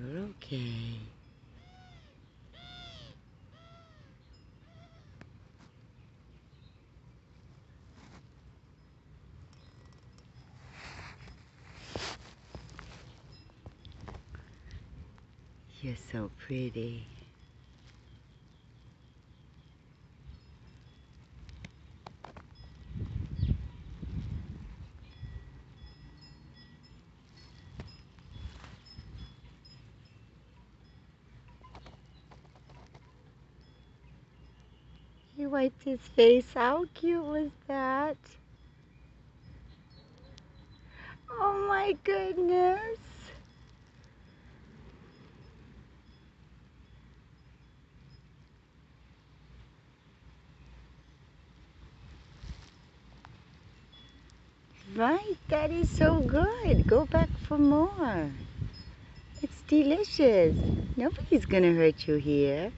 Okay. You're so pretty. He wiped his face. How cute was that? Oh my goodness. Right, that is so good. Go back for more. It's delicious. Nobody's gonna hurt you here.